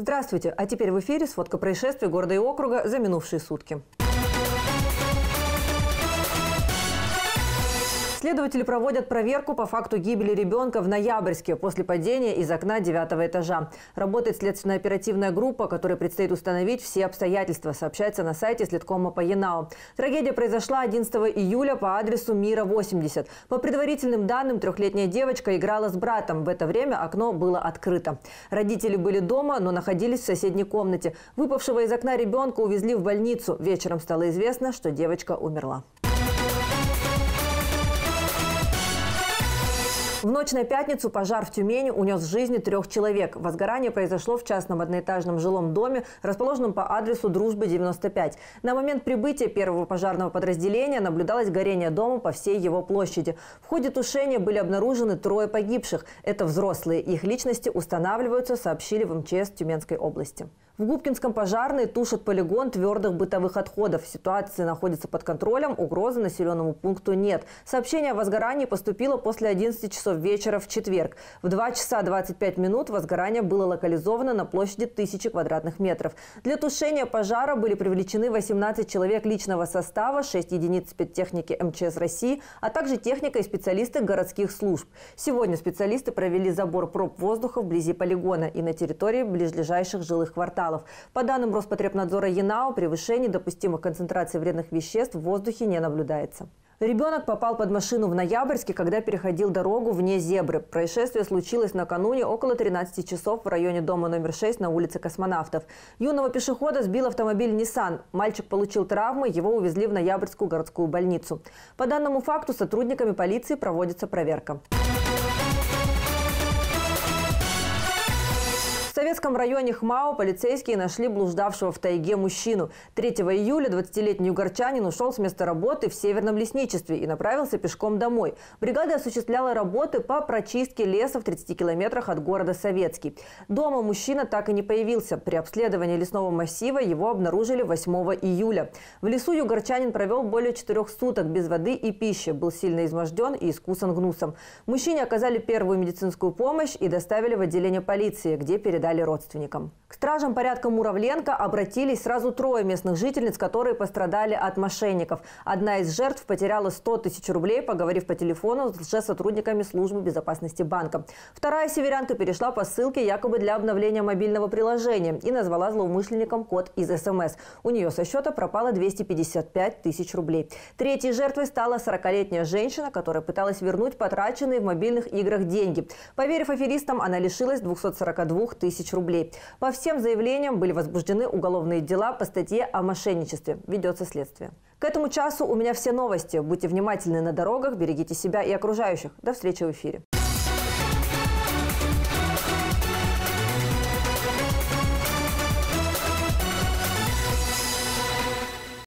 Здравствуйте, а теперь в эфире сводка происшествий города и округа за минувшие сутки. Следователи проводят проверку по факту гибели ребенка в Ноябрьске после падения из окна девятого этажа. Работает следственная оперативная группа, которой предстоит установить все обстоятельства, сообщается на сайте следкома по Янау. Трагедия произошла 11 июля по адресу Мира 80. По предварительным данным, трехлетняя девочка играла с братом. В это время окно было открыто. Родители были дома, но находились в соседней комнате. Выпавшего из окна ребенка увезли в больницу. Вечером стало известно, что девочка умерла. В ночь на пятницу пожар в Тюмени унес жизни трех человек. Возгорание произошло в частном одноэтажном жилом доме, расположенном по адресу Дружбы 95. На момент прибытия первого пожарного подразделения наблюдалось горение дома по всей его площади. В ходе тушения были обнаружены трое погибших. Это взрослые. Их личности устанавливаются, сообщили в МЧС Тюменской области. В Губкинском пожарные тушат полигон твердых бытовых отходов. Ситуация находится под контролем, угрозы населенному пункту нет. Сообщение о возгорании поступило после 11 часов вечера в четверг. В 2 часа 25 минут возгорание было локализовано на площади тысячи квадратных метров. Для тушения пожара были привлечены 18 человек личного состава, 6 единиц спецтехники МЧС России, а также техника и специалисты городских служб. Сегодня специалисты провели забор проб воздуха вблизи полигона и на территории ближайших жилых кварталов металлов. По данным Роспотребнадзора ЯНАО, превышений допустимых концентраций вредных веществ в воздухе не наблюдается. Ребенок попал под машину в Ноябрьске, когда переходил дорогу вне зебры. Происшествие случилось накануне около 13 часов в районе дома номер 6 на улице Космонавтов. Юного пешехода сбил автомобиль Nissan. Мальчик получил травмы, его увезли в Ноябрьскую городскую больницу. По данному факту сотрудниками полиции проводится проверка. Советском районе Хмао полицейские нашли блуждавшего в тайге мужчину. 3 июля 20-летний югорчанин ушел с места работы в Северном лесничестве и направился пешком домой. Бригада осуществляла работы по прочистке леса в 30 километрах от города Советский. Дома мужчина так и не появился. При обследовании лесного массива его обнаружили 8 июля. В лесу югорчанин провел более четырех суток без воды и пищи. Был сильно изможден и искусан гнусом. Мужчине оказали первую медицинскую помощь и доставили в отделение полиции, где передали передали родственникам. К стражам порядка Муравленко обратились сразу трое местных жительниц, которые пострадали от мошенников. Одна из жертв потеряла 100 тысяч рублей, поговорив по телефону с сотрудниками службы безопасности банка. Вторая северянка перешла по ссылке якобы для обновления мобильного приложения и назвала злоумышленником код из СМС. У нее со счета пропало 255 тысяч рублей. Третьей жертвой стала 40-летняя женщина, которая пыталась вернуть потраченные в мобильных играх деньги. Поверив аферистам, она лишилась 242 тысяч тысяч рублей. По всем заявлениям были возбуждены уголовные дела по статье о мошенничестве. Ведется следствие. К этому часу у меня все новости. Будьте внимательны на дорогах, берегите себя и окружающих. До встречи в эфире.